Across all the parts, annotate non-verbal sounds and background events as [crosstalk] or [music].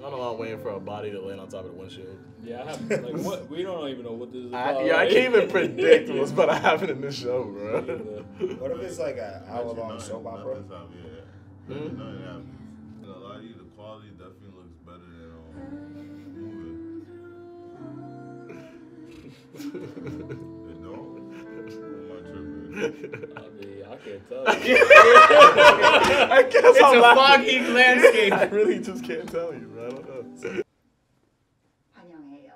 I don't know. I'm waiting for a body to land on top of the windshield. Yeah, I have like what we don't even know what this is I, about. yeah, I can't even [laughs] predict what's about to happen in this show, bro. What if it's like an hour long soap opera? Yeah. Hmm? Nothing happens. A lot of you, the quality definitely looks better than um, [laughs] [laughs] I tripping? I mean, I can't tell. I guess It's I'm a laughing. foggy landscape. I really just can't tell you, bro. I don't know. 환영해요.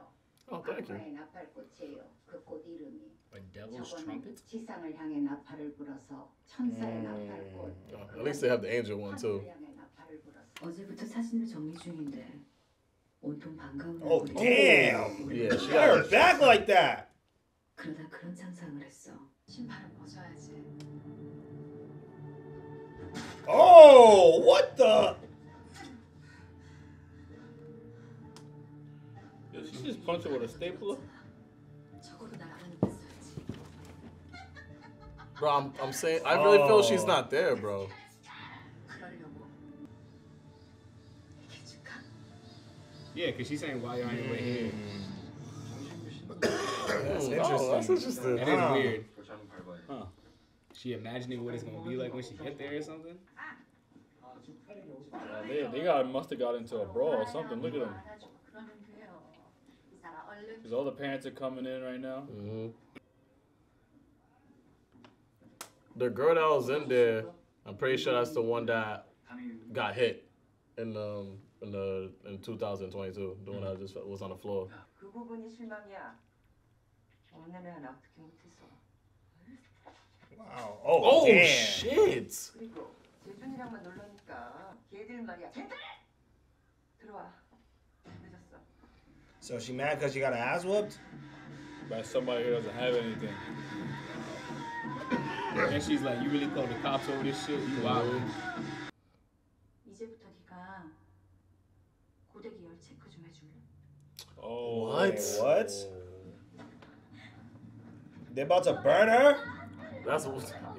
Oh, thank you. 악마의 나팔꽃이에요. 그 꽃 이름이 A devil's 저거는 trumpet? 지상을 향해 나팔을 불어서 천사의 나팔꽃. Oh, at least they have the angel one too. 하늘을 향해 나팔을 불어서 어제부터 사진을 정리 중인데 온통 반가운 Oh 얼굴이 damn! Yeah, she Got her got. back like that. 그러다 그런 상상을 했어. 신발을 벗어야지. Oh, what the? Did she just punch her with a stapler? 저거로 날 알아냈어야지. Bro, I'm, I'm saying, I really feel she's Oh. not there, bro. 그러려고 기축한 Yeah, because she's saying while you're on your way here. [clears throat] That's Hmm, interesting. Oh, that's interesting. That is Wow. weird. Huh. She imagining what it's gonna be like when she get there or something. Uh, they they got must have got into a brawl or something. Look at them. 알아주고 그러면 돼요. 이사라 얼른 Because all the parents are coming in right now. hmm The girl that was in there, I'm pretty sure that's the one that got hit in um in the in 2022. The one that just was on the floor. 그 부분이 실망이야. 오늘은 하나 어떻게 못했어. Wow. Oh, damn. shit! 그리고 재준이랑만 놀라니까 걔들 말이야. 걔들! 들어와. 늦었어. So she mad because she got her ass whooped? By somebody who doesn't have anything. And she's like, you really called the cops over this shit? You wild. 이제부터 네가 고데기 열 체크 좀 해줄래? Oh. What? Wait, what? They about to burn her? That's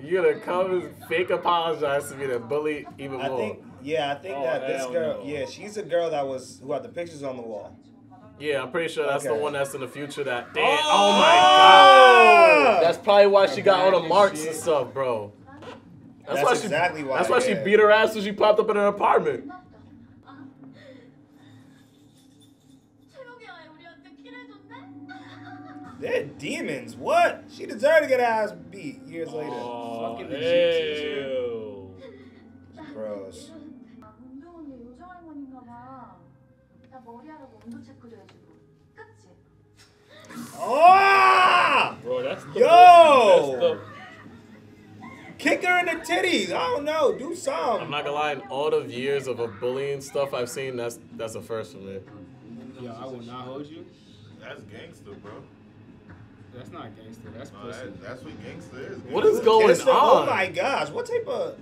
you're gonna come and fake apologize to me to bully even I more. think, yeah, I think Oh, that this girl, no. yeah, she's a girl that was who had the pictures on the wall. Yeah, I'm pretty sure that's the one that's in the future. That damn. Oh, Oh, my god. god! That's probably why she got all the marks shit. and stuff, bro. That's why exactly she, why, That's why she beat her ass when she popped up in her apartment. They're demons. What? She deserved to get her ass beat years oh, later. Fucking Egyptians. Gross. Oh! Bro, that's the Yo! Kick her in the titties. I don't know. Do some. I'm not gonna lie. In all the years of bullying stuff I've seen, that's that's a first for me. Yo, I will not hold you. That's gangster, bro. That's not gangster. That's No, pussy. that, that's what gangster is. What is going Kiss her? Oh my gosh. What type of.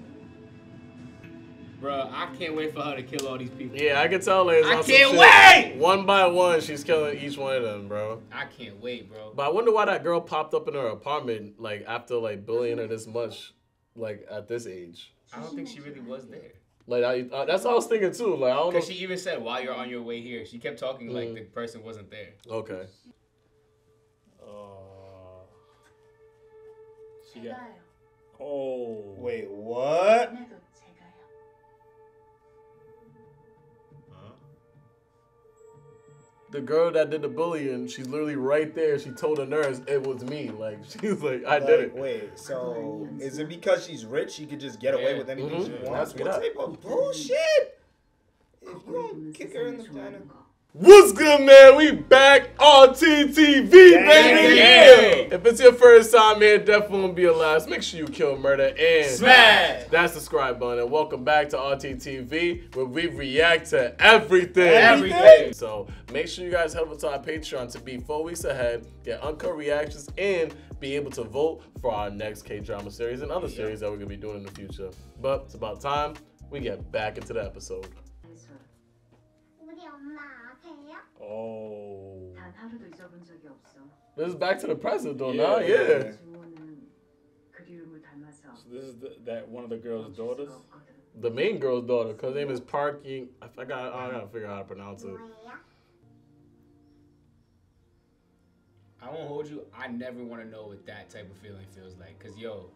Bro, I can't wait for her to kill all these people. Yeah, I can tell Lay's I can't shit. wait! One by one, she's killing each one of them, bro. I can't wait, bro. But I wonder why that girl popped up in her apartment, like after like bullying her this much, like at this age. I don't think she really was there. Like I, uh, that's what I was thinking too. Like I don't know. Because she even said, while you're on your way here, she kept talking like Mm. the person wasn't there. Okay. Got. Oh. Wait, what? the girl that did the bullying, she's literally right there. She told the nurse it was me. Like [laughs] she's like, I like, did it. Wait, so is it because she's rich she could just get yeah. away with anything mm-hmm. she wants? What type of bullshit? If you don't kick her in the vagina. What's good, man? We back on TTV, baby. Yeah. If it's your first time here, definitely won't be your last. Make sure you kill murder and smash that subscribe button. And welcome back to RTTV, where we react to everything. Everything. So make sure you guys head over to our Patreon to be four weeks ahead, get uncut reactions, and be able to vote for our next K drama series and other yeah. series that we're gonna be doing in the future. But it's about time we get back into the episode. Oh. 단 하루도 잊어본 적이 없어. This is back to the present though Yeah. now, yeah. 주호는 그 이름을 닮아서 So this is the, that one of the girl's daughters. 없거든. the main girl's daughter, cause her name is Park Ying. I forgot. I gotta figure out how to pronounce it. I won't hold you. I never want to know what that type of feeling feels like. Cause yo,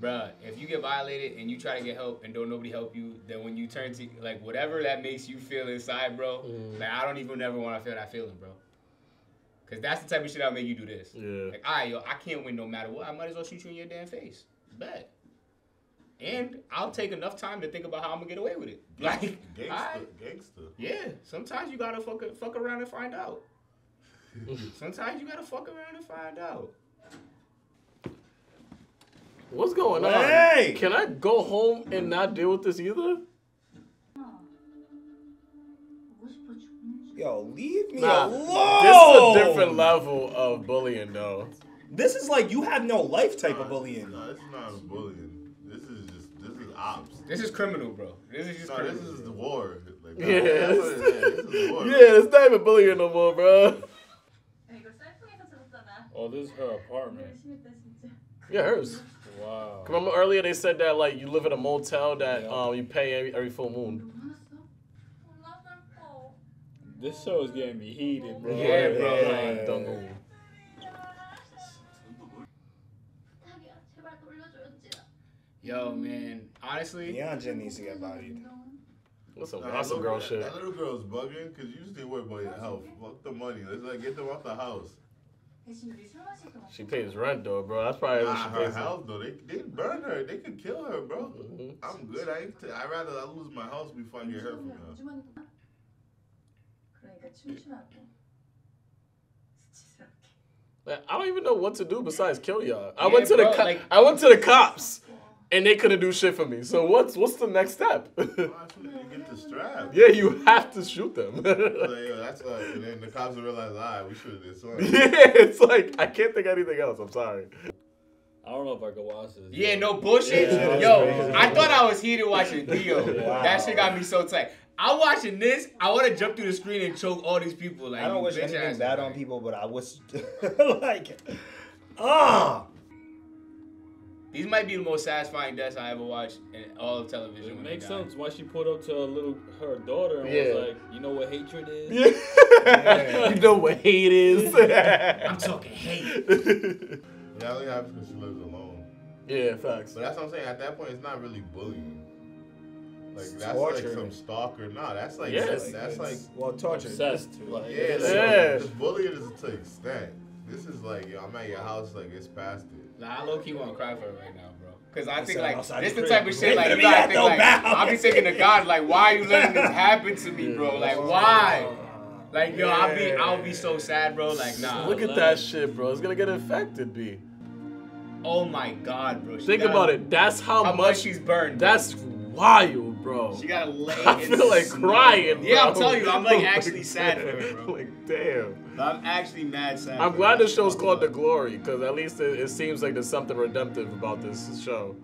bruh, if you get violated and you try to get help and don't nobody help you, then when you turn to like whatever that makes you feel inside, bro, Mm. like I don't even ever want to feel that feeling, bro. Cause that's the type of shit that'll make you do this. Yeah. Like, alright, yo, I can't win no matter what. I might as well shoot you in your damn face. Bet. And I'll take enough time to think about how I'm gonna get away with it. [laughs] Like, Gangster, alright. gangster. Yeah, sometimes you gotta fuck, fuck around and find out. [laughs] sometimes you gotta fuck around and find out. What's going on? Hey! Can I go home and not deal with this either? Yo, leave me nah, alone. This is a different level of bullying, though. This is like you have no life type nah, of bullying. No, nah, it's not bullying. This is just this is ops. This is criminal, bro. This is just nah, criminal. This is the war. Like, [laughs] yeah, yeah, it's not even bullying no more, bro. oh, this is her apartment. Yeah, hers. Wow. Remember earlier they said that like you live in a motel that yeah. um, you pay every, every full moon. This show is getting me heated, bro. Yeah, bro. Yeah. Don't go. Yo, man. Honestly, Yeonjin needs to get bodied. What's up? awesome girl that, shit. That little girl's bugging because you still worry about your health. Fuck the money. Let's like get them out the house. She paid his rent though, bro. That's probably nah, her house though. They they burn her. They could kill her, bro. Mm-hmm. I'm good. I ain't rather I lose my house before I get hurt from her. I don't even know what to do besides kill y'all. I yeah, went to bro, the co- like, I went to the cops and they couldn't do shit for me. So what's what's the next step? [laughs] Oh, you get the strap. yeah, you have to shoot them. Like, yo, [laughs] that's like, and then the cops will realize, all right, we should have did something. [laughs] yeah, it's like I can't think of anything else. I'm sorry. I don't know if I could watch this. yeah, no bullshit. Yeah, Yo, crazy. I thought I was heated watching Theo. Wow. That shit got me so tight. I'm watching this. I want to jump through the screen and choke all these people. Like I don't you wish bitch anything asses, bad on people, but I wish like ah. These might be the most satisfying deaths I ever watched in all of television. It makes sense why she pulled up to a little her daughter and Yeah. was like, you know what hatred is? Yeah. [laughs] you know what hate is. [laughs] I'm talking hate. That only happens because she lives alone. yeah, facts. But that's what I'm saying. At that point, it's not really bullying. Like It's that's torture. like some stalker. Nah, that's like Yes. that's like well torture. Obsessed. Like, yeah, it's- like, Yeah. This bullying is to extent. This is like yo, I'm at your house, like it's past it. Nah, I low key want to cry for her right now, bro. Cause I He think like this the the type of shit like Let you gotta think like. I'll be thinking to God like why are you letting this [laughs] happen to me, bro? Like why? Like yo, I'll be I'll be so sad, bro. Like nah. Look at that shit, bro. It's gonna get infected, B. Oh my God, bro. She Think gotta- about it. That's how, How much much she's burned. bro. That's wild, bro. she gotta lay. I feel like snow. crying. Yeah, I'm bro. telling you, I'm like actually [laughs] sad for her, bro. like, damn. I'm actually mad sad. I'm glad her. this show's called The Glory, because at least it, it seems like there's something redemptive about this show.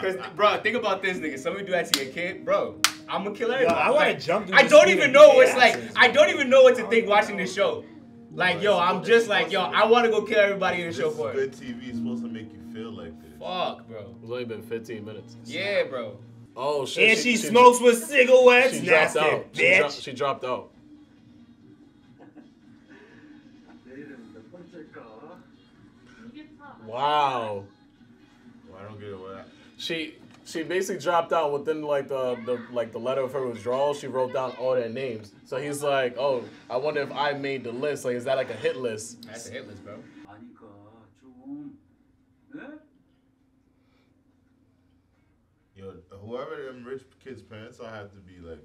Cause, I- bro, think about this, nigga. Somebody do that to your kid, bro. I'm gonna kill everybody. I wanna Like, jump I don't even know what's like. I don't even know what to think watching this show. Like, yo, I'm just like, yo, I want to go kill everybody in the this show for it. good TV. It's supposed to make you feel like this. Fuck, bro. It's only been 15 minutes. Yeah, bro. Oh, shit. And she, smokes with cigarettes. She dropped Nasty out. She, dro- she dropped out. Wow. Well, I don't get it. She she basically dropped out within like the, the like the letter of her withdrawal. She wrote down all their names. So he's like, oh, I wonder if I made the list. Like, is that like a hit list? That's a hit list, bro. Yo, whoever them rich kids' parents, I have to be like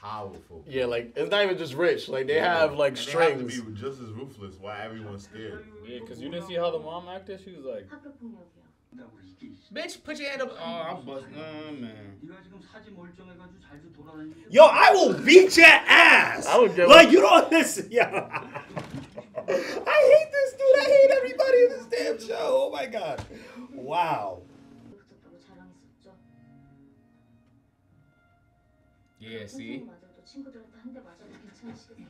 powerful. Yeah, like it's not even just rich. Like they yeah. have like and strings. They have to be just as ruthless. Why everyone's scared? Yeah, because you didn't see how the mom acted. She was like. Bitch, put your hand up. Oh, I'm busting. Oh, man. Yo, I will beat your ass. I get Like, you don't listen. Yo. [laughs] I hate this dude. I hate everybody in this damn show. Oh, my God. Wow. Yeah, see? 선생님 맞아도 친구들한테 한 대 맞아도 괜찮으시겠어요?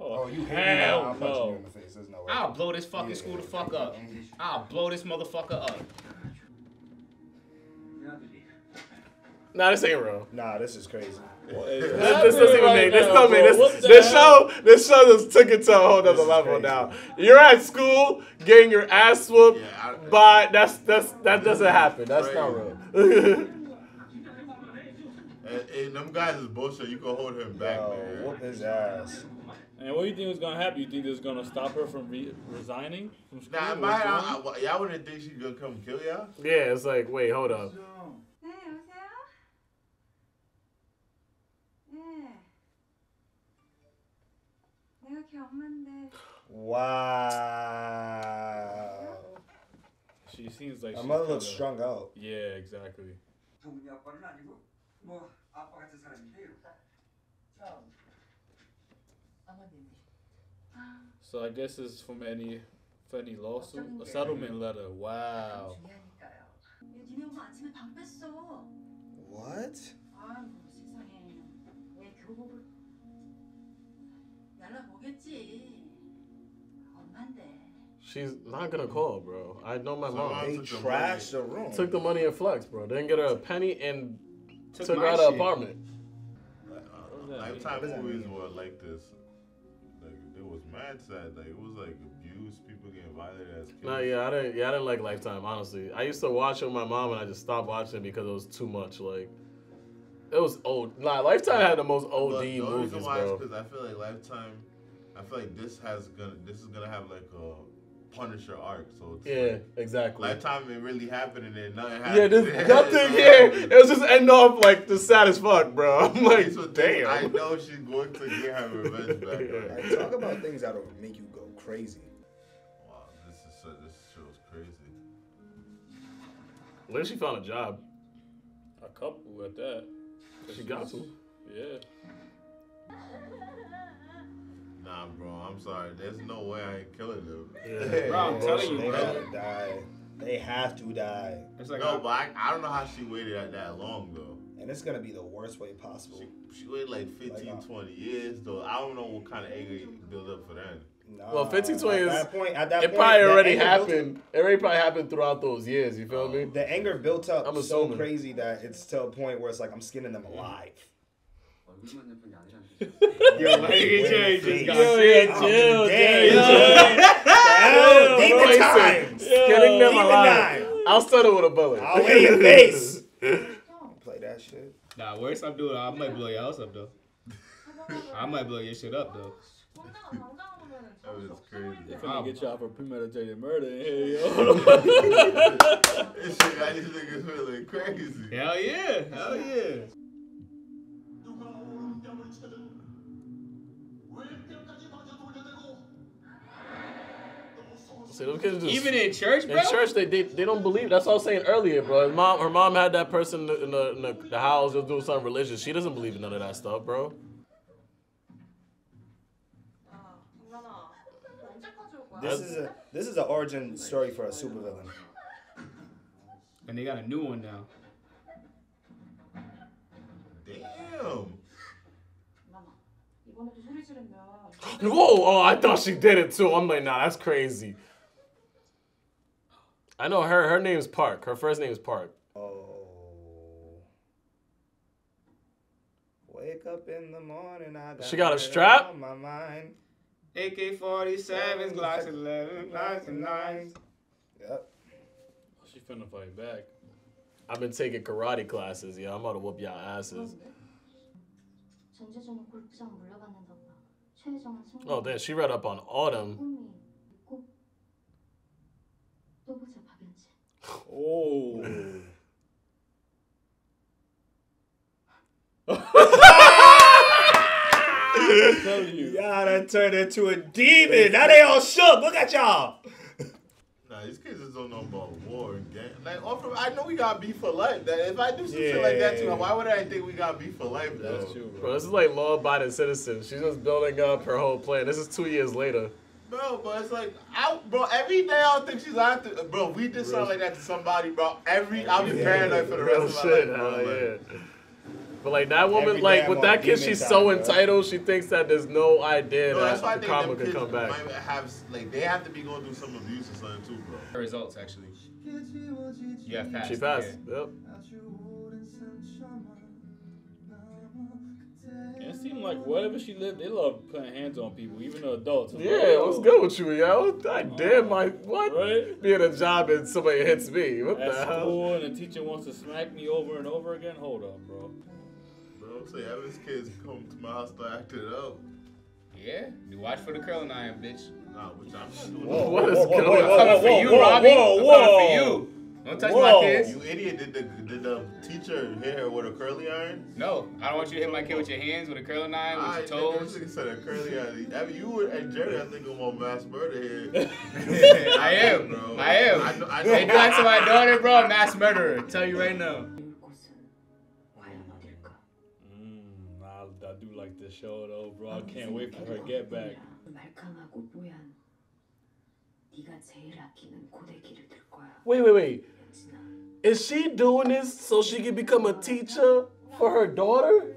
oh, you hell I'll punch you no. in the face. There's no way. I'll blow this fucking Yeah. school the fuck up. I'll blow this motherfucker up. 내 아들이 Nah, this ain't real. Nah, this is crazy. [laughs] This, this doesn't even right make. This now, don't make bro. this. What the This hell? show. This show just took it to a whole This nother is level crazy. now. You're at school getting your ass whooped Yeah, I- by. That's that's that doesn't happen. That's not real. [laughs] And, them guys is bullshit. You can hold him back, Yo, man. Whoop his ass. And what do you think is gonna happen? You think this was gonna stop her from re- resigning from school? Nah, my, I, I, y'all wouldn't think she's gonna come kill y'all. Yeah, it's like, wait, hold up. Wow. She seems like her mother looks strung out. Yeah, exactly. 동네 아빠는 아니고 뭐 아빠 같은 사람인데요. So I guess it's from any for any lawsuit, a settlement letter. Wow. 중요하니까요. 니네 엄마 아침에 방 뺐어. What? 아이고 세상에. 왜 교복을 연락 오겠지. 엄만데. She's not gonna call, bro. I know my So mom. I They took the trashed the room. Took the money and flex, bro. Didn't get her a penny and Took took my her out of shit. apartment. Like, uh, does that mean? Lifetime What does that movies were like this. Like it was mad sad. Like it was like abuse, people getting violated as kids. Nah, yeah, I didn't. Yeah, I didn't like Lifetime. Honestly, I used to watch it with my mom, and I just stopped watching it because it was too much. Like, it was old. Nah, Lifetime had the most But OD the only movies, reason why is bro. because I feel like Lifetime. I feel like this has gonna. This is gonna have like a Punisher arc. So it's Yeah, like, exactly. Lifetime it really happened and then nothing happened. Yeah, there's nothing here. [laughs] It was just end off like the sad as fuck, bro. [laughs] I'm like, These were things I know she's going to get her revenge back. [laughs] Yeah. Like, talk about things that'll make you go crazy. Wow, this is so, this show's crazy. At least she found a job. A couple at that. She got to. Yeah. Nah, bro, I'm sorry. There's no way I ain't killing them. Yeah. [laughs] Bro, I'm telling you, they bro. gotta die. They have to die, It's like no, I- but I, I don't know how she waited that, that long though. and it's gonna be the worst way possible. She, she waited like 15, Like, uh, 20 years though. I don't know what kind of anger build up for that. Nah, Well, 15, 20 at is- that point. At that It point, probably already anger built- happened. It already probably happened throughout those years. You feel me? The anger built up I'm so assuming. crazy that it's to a point where it's like I'm skinning them alive. Yo, like it changes, guys. Yo, yeah, chill, chill, Keep the times. Killing them alive. I'll settle with a bullet. I'll weigh your face. Don't play that shit. Nah, worse I'm doing, I might blow your house up though. I might blow your shit up though. That was crazy. They finna um, get y'all for premeditated murder in here, yo. [laughs] this shit got these niggas really crazy. Hell yeah, hell yeah. See, them kids just, even in church, bro. In church, they, they they don't believe. That's what I was saying earlier, bro. Mom, her mom had that person in the, in the, in the house just doing something religious. She doesn't believe in none of that stuff, bro. This is a this is an origin story for a supervillain. And they got a new one now. Damn. Whoa! Oh, I thought she did it too. I'm like, nah, that's crazy. I know her. Her name's Park. Her first name is Park. Oh. Wake up in the morning. I got she got a strap. On my mind. AK 47s, Glocks 11, Glocks 9s. Yep. Oh, she finna fight back. I've been taking karate classes. Yeah, I'm about to whoop y'all asses. Oh, damn, she read up on autumn. Oh. I'm [laughs] you. [laughs] Y'all done turned into a demon. Now they all shook. Look at y'all. [laughs] Nah, these kids just don't know about war and gang. Like, off of, I know we got beef for life. That if I do some shit like that to Yeah. why would I think we got beef for life? Though? That's true, Bro, bro. this is like law-abiding citizen. She's just building up her whole plan. This is two years later. Bro, but it's like, I, bro, every day I don't think she's out there. Bro, we did something like that to somebody, bro. Every, I'll be Yeah. paranoid for the rest of my shit, life, bro. hell yeah. But like that woman, Every like with that kid, she's time, so bro. entitled. She thinks that there's no idea No, that's why I that think karma them could come back. might have, like, they have to be going through some abuse or something too, bro. Her Results actually. You have passed. She passed. yeah. Yep. Like wherever she lived, they love putting hands on people, even the adults. I'm like, Yeah, yo, what's good with you, yo? I damn my what? Right? Be at a job and somebody hits me. What At the hell? school and the teacher wants to smack me over and over again. Hold up, bro. Bro, I'm saying Evan's kids come to my house to act it up. Yeah, you watch for the curling iron, bitch. Nah, which I'm not doing. Whoa, what is whoa, whoa, going whoa, on? I'm coming for whoa, you, whoa, Robbie. whoa, I'm whoa. coming for you. Don't touch Whoa. my kids. You idiot. Did the, did the teacher hit her with a curly iron? No. I don't want you to hit my kid with your hands, with a curling iron, with I your toes. I said a curly iron. I mean, you and Jerry, I think I'm on mass murder here. I am. Bro. I am. I, know, I. They do that to my daughter, bro. Mass murderer. Tell you right now. Mm, I, I do like this show though, bro. I can't wait for her to get back. Wait, wait, wait. Is she doing this so she can become a teacher for her daughter?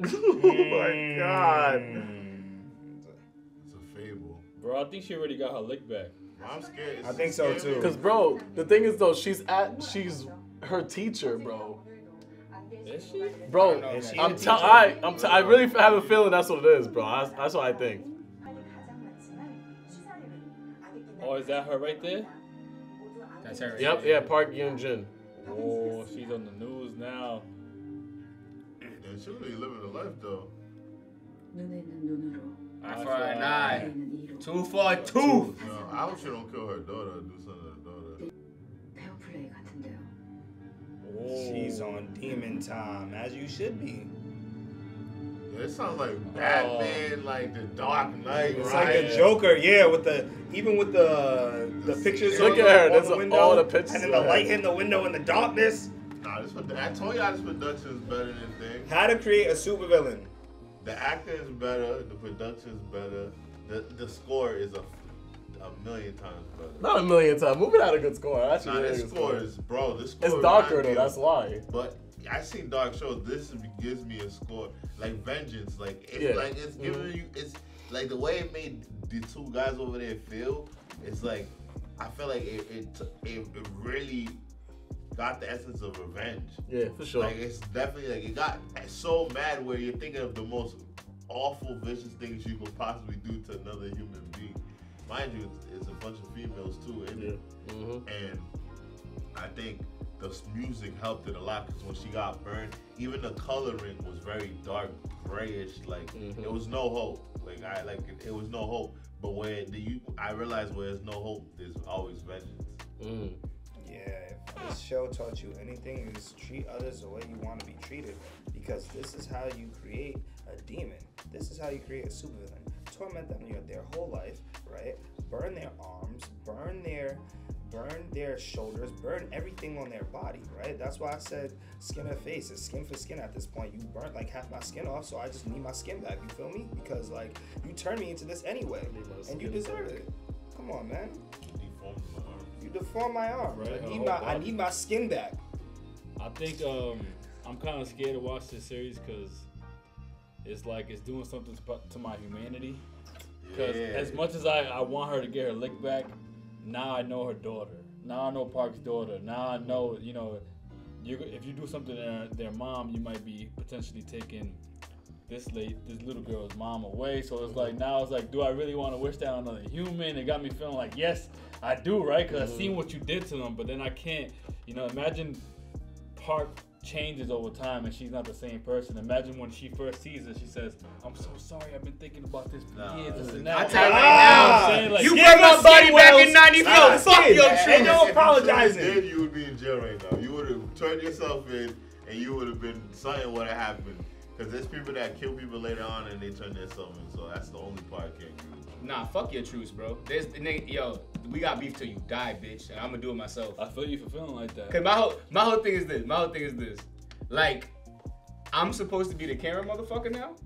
oh [laughs] my god. It's a fable. Bro, I think she already got her lick back. I'm scared. I think so too. Cause bro, the thing is though, she's at she's her teacher, bro. Is she? Bro, is she I'm t- I, I'm t- I really have a feeling that's what it is, bro. That's what I think. Oh, is that her right there? That's her. Right yep, there. yeah, Park Yoon Jin. Oh, she's on the news now. They're truly living a life though. Eye for an eye. Two for a tooth. No, I hope she don't kill her daughter or do something to her daughter. Oh. She's on demon time, as you should be. Yeah, it sounds like Batman, oh. like the Dark Knight, It's right? like a Joker, yeah, with the even with the the pictures. Look on at the- her, on there's the window, all the pictures and then the light hitting the window in the darkness. Nah, this I told y'all this production is better than things. How to create a supervillain? The acting is better. The production is better. The the score is a, a million times better. Not a million times. Moving out a good score. Actually, Nah, this good score is bro. This score It's darker reminds though. That's why. But I seen dark shows. This gives me a score like vengeance. Like it's Yeah. like it's giving Mhm. you. It's like the way it made the two guys over there feel. It's like I feel like it it, it, it really got the essence of revenge. Yeah, for sure. Like it's definitely like it got so mad where you're thinking of the most awful, vicious things you could possibly do to another human being. Mind you, it's, it's a bunch of females too in it, Mhm. and I think the music helped it a lot because when she got burned, even the coloring was very dark, grayish. Like Mhm. it was no hope. Like I like it, it was no hope. But where the you, I realized where there's no hope, there's always vengeance. Mm. Yeah, if this show taught you anything, is treat others the way you want to be treated. Because this is how you create a demon. This is how you create a supervillain. Torment them your, their whole life, right? Burn their arms, burn their burn their shoulders, burn everything on their body, right? That's why I said skin or face. It's skin for skin at this point. You burnt like half my skin off, so I just need my skin back. You feel me? Because like you turned me into this anyway. And you deserve back. it. Come on, man. You deformed my arm. You deformed my arm. Right, I need my I need my skin back. I think um, I'm kind of scared to watch this series because it's like it's doing something to, to my humanity. Because Yeah. as much as I, I want her to get her lick back, now I know her daughter. Now I know Park's daughter. Now I know, you know, you if you do something to their, their mom, you might be potentially taking this late this little girl's mom away. So it's like mm-hmm. now it's like, do I really want to wish that on another human? It got me feeling like yes, I do, right? Because I mm-hmm. seen what you did to them, but then I can't. You know, imagine Park changes over time and she's not the same person. Imagine when she first sees it, she says, "I'm so sorry. I've been thinking about this for Nah. years." This and I tell you right now, saying, like, you brought my was body back wells. in '94. Ah, Fuck skin. your Ain't truth. no apologizing. You you would be in jail right now. You would have turned yourself in, and you would have been something would have happened. Because there's people that kill people later on, and they turn themselves in. So that's the only part I can't agree with. Nah, fuck your truce, bro. There's nigga, yo, we got beef till you die, bitch, and I'm gonna do it myself. I feel you for feeling like that. Cause my whole my whole thing is this. My whole thing is this. Like, I'm supposed to be the caring motherfucker now.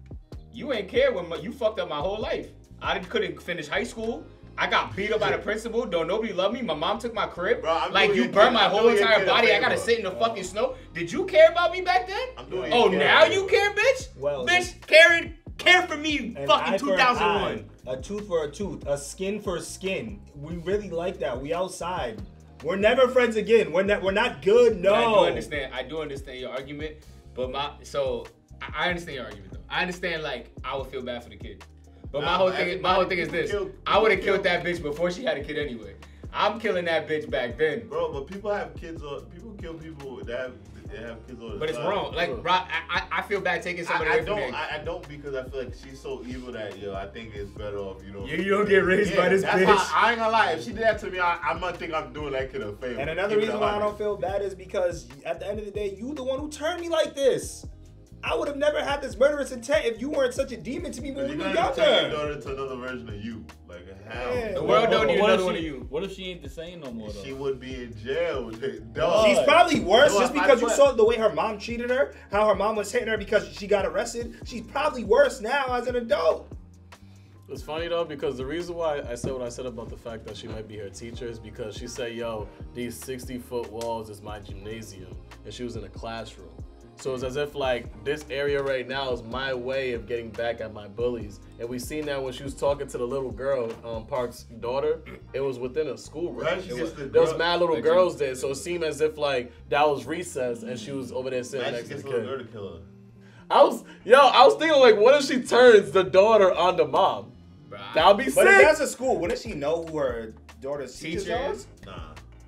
You ain't care when my, you fucked up my whole life. I couldn't finish high school. I got beat up by the principal. Don't nobody love me. My mom took my crib. Bro, I'm like you burned my whole entire kid a body. I gotta favor. sit in the fucking snow. Did you care about me back then? I'm doing Oh, your now favor. you care, bitch. Well, bitch, caring, care for me. An fucking eye for an 2001. Eye, a tooth for a tooth, a skin for skin. We really like that. We outside. We're never friends again. We're not. We're not good. No. I do understand. I do understand your argument, but my so I I understand your argument though. I understand like I would feel bad for the kid, but my Nah, whole thing, is- my whole thing is this: kill- I would have people killed that bitch before she had a kid anyway. I'm killing that bitch back then. Bro, but people have kids on. People kill people that have, that have kids on. the But it's side. wrong. Like, bro, I, I, I feel bad taking somebody I, I away from don't. me. I, I don't because I feel like she's so evil that yo. I think it's better off you know. You- you don't get raised by this that's bitch. why- I ain't gonna lie. If she did that to me, I, I might think I'm doing that kid a favor. And another Keep reason why I don't feel bad is because at the end of the day, you the one who turned me like this. I would have never had this murderous intent if you weren't such a demon to me when You're we were gonna turn your daughter to another version of you. Like how? Yeah. The world don't need what if another one of you. What if she ain't the same no more though? She would be in jail. She's Dog. She's probably worse No, just because you saw the way her mom treated her, how her mom was hitting her because she got arrested. She's probably worse now as an adult. It's funny though because the reason why I said what I said about the fact that she might be her teacher is because she said, "Yo, these 60 foot walls is my gymnasium," and she was in a classroom. So it's as if like this area right now is my way of getting back at my bullies. And we seen that when she was talking to the little girl, um, Park's daughter. It was within a school room. Right, she It was- the there was mad little like, girls there, so it seemed as if like that was recess and she was over there sitting next to gets the a little kid. girl to kill her. I was yo, I was thinking like, what if she turns the daughter on the mom? That would be sick. But if sick. that's a school, wouldn't she know who her daughter's teachers Teacher? are? Nah.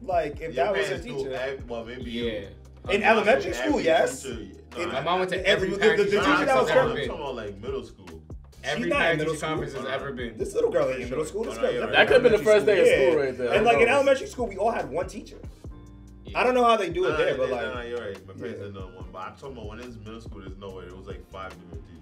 Like if Your that was a parents do teacher. ev- well, maybe Yeah. you. In elementary school, yes. teacher- In- nah, My mom went to every the- parent the- the teacher teacher that was conference I've I'm talking about like middle school. Every She's not in parent middle teacher school. conference has ever been. This little girl ain't in middle school. This girl no, you're right. That could've been the first day of school right there. And like in elementary school, we all had one teacher. Yeah. I don't know how they do it Nah, there, but nah, like nah, you're right. My parents Yeah. didn't know one, but I'm talking about when it was middle school. There's no way. It was like five different teachers.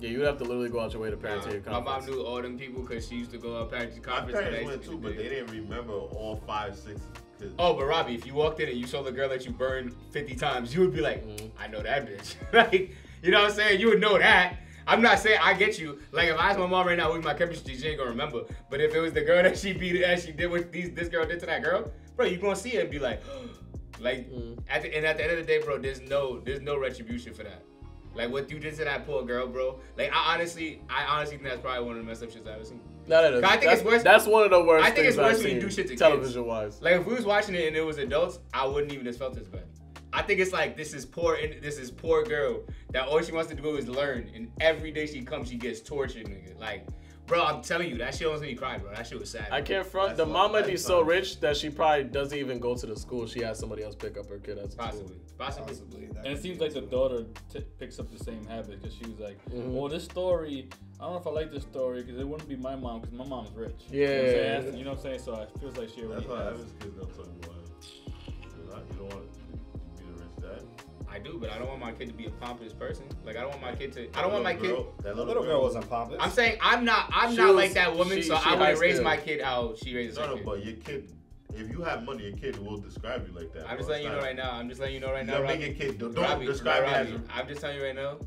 Yeah, you would have to literally go out your way to parent Nah, teacher my mom conference. knew all them people because she used to go out parent teacher My and parents I went too, but they didn't remember all five, six. Kids. Oh, but Robbie, if you walked in and you saw the girl that you burned 50 times, you would be like, Mhm. I know that bitch. [laughs] like, you know what I'm saying? You would know that. I'm not saying I get you. Like, if I ask my mom right now who's my chemistry, she ain't gonna remember. But if it was the girl [laughs] that she beat, as she did with these, this girl did to that girl, bro, you gonna see it and be like, [gasps] like, Mhm. at the, and at the end of the day, bro, there's no, there's no retribution for that. Like what you did to that poor girl, bro. Like I honestly, I honestly think that's probably one of the messed up shits I've ever seen. No, no, no. I think that's, it's worse- That's one of the worst I think it's worse I've when you do shit to kids. television wise. Like if we was watching it and it was adults, I wouldn't even have felt this bad. I think it's like this is poor. This is poor girl that all she wants to do is learn, and every day she comes, she gets tortured. Nigga. Like, bro, I'm telling you, that shit almost made me cry, bro. That shit was sad. I can't front. That's The fine. mama That's be so rich that she probably doesn't even go to the school. She has somebody else pick up her kid That's the Possibly, school. possibly. possibly. that And it seems like the daughter t- picks up the same habit because she was like, Mhm. "Well, this story, I don't know if I like this story because it wouldn't be my mom because my mom's rich." Yeah. you know what I'm saying? You know what I'm saying. So it feels like she already That's why has. Evan's kids don't talk about it. You You don't want I do, but I don't want my kid to be a pompous person. Like I don't want my kid to. I don't want my That kid. girl- That The little girl wasn't pompous. I'm saying I'm not. I'm She not was- like that woman, she- so she I high would raise still. my kid how she raises No, her no, kid. but your kid, if you have money, your kid will describe you like that. I'm just bro. letting you know right now. I'm just letting you know right You now. gotta make your kid. Don't, don't Robbie, describe me Robbie, as. I'm just telling you right now.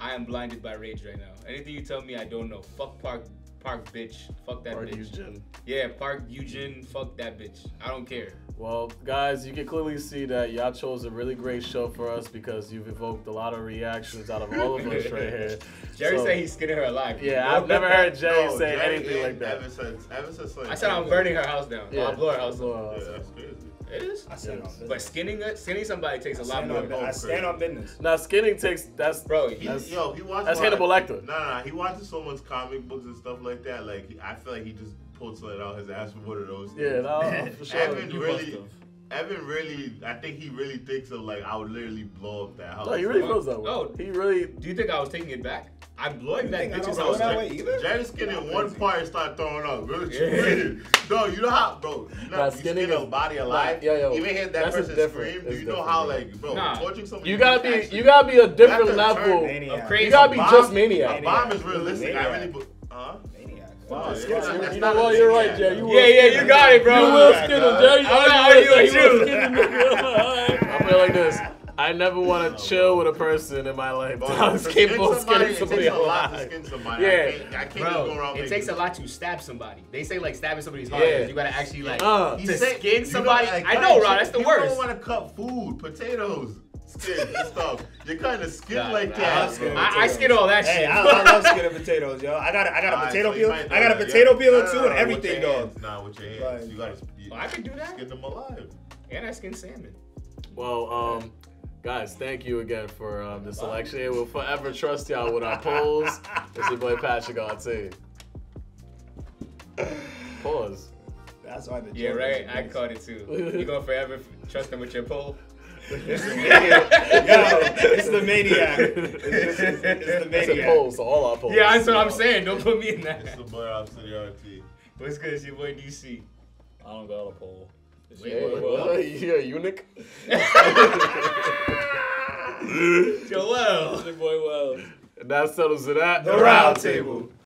I am blinded by rage right now. Anything you tell me, I don't know. Fuck Park, Park bitch. Fuck that Park bitch. Eugene. Yeah, Park Eugene. Fuck that bitch. I don't care. Well, guys, you can clearly see that y'all chose a really great show for us because you've evoked a lot of reactions out of all of us right here. [laughs] Jerry So- said he's skinning her alive. Yeah, I've never heard Jerry No, say Jerry anything like that. Evan said, Evan said something. I said I'm burning her house down. Yeah. I'll blow her house down. her Yeah, that's down. crazy. It is. I stand on Yes. business. But skinning skinning somebody takes I a lot stand, more. on, I stand on business. Now, skinning takes that's Bro, He, That's- yo, he watched. that's Hannibal Lecter. Nah, nah, he watches so much comic books and stuff like that. Like, I feel like he just pulled something out his ass with one of those. yeah, things. no, [laughs] for sure. Evan You really, must have. Evan really, I think he really thinks of like I would literally blow up that house. No, he really feels that way. oh. He really. Do you think I was taking it back? I'm blowing You back think I bitches don't house. feel that back. way either? Jerry skin in one part and start throwing up. Really, Yeah. No, you know how, bro. You know, Nah, you skinning skin a body alive. Nah, yo, yo, even hear that that's person different. scream. Do you know how, bro. like, bro, Nah. torturing somebody? You gotta be. actually- You gotta be a different You have to turn level. Of crazy. You gotta be Bomb- just A bomb is realistic. I really, be- huh? Maniac. Wow, yeah, yeah. That's you know what? You're right, Jay. You Yeah, yeah, you got it, bro. You will skin him, dog. Jerry. You I'm not already arguing with you will you. skin [laughs] him. I feel like this. I never want to chill with a person in my life. Bro, I was capable of skin somebody, skinning it somebody takes a lot to alive. skin somebody. Yeah. I can't, I can't just go around it takes a lot to stab somebody. They say like stabbing somebody's heart. Yeah. You gotta actually like Uh. to He said- skin you somebody. know, like, I know, Ron. chicken- That's the people worst. don't want to cut food, potatoes. skin and [laughs] stuff. You're kind of skin Nah, like nah, that. I skin. I, I skid all that Hey, shit. I, I love [laughs] skin of potatoes, yo. I got a, I got a Alright, potato so you peel. I got a potato yeah. peeler No, no, too no, and with everything, your dog. Nah, with your hands. Right. You gotta you, Oh, I can do that. skin them alive. And I skin salmon. Well, um, guys, thank you again for um, the selection. And we'll forever trust y'all with our polls. It's your boy Patrick RT. Pause. That's why the Yeah, joke right. is I caught it too. You're gonna forever trust them with your poll? It's the maniac. [laughs] Yo, it's the maniac. It's, it's, it's the It's a poll, so all our polls. Yeah, that's what I'm saying. Don't put me in that. It's the boy out the RT. What's good? It's your boy DC. I don't got a poll. It's Wait, your what? Will. You a eunuch? [laughs] Joel. Your boy Wells. And that settles it at The round table.